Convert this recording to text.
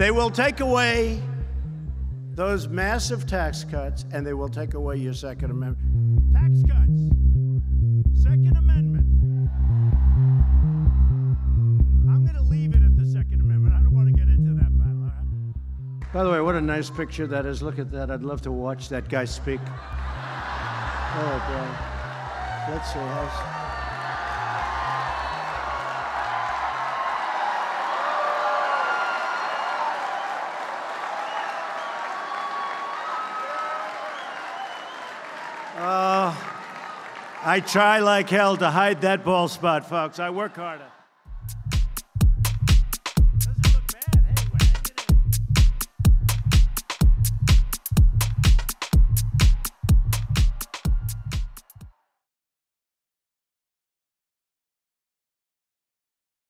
They will take away those massive tax cuts and they will take away your Second Amendment. Tax cuts. Second Amendment. I'm going to leave it at the Second Amendment. I don't want to get into that battle. right? By the way, what a nice picture that is. Look at that. I'd love to watch that guy speak. Oh, boy. Let's see. How's... Oh, I try like hell to hide that ball spot, folks. I work harder.